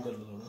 கருதுகிறோம்.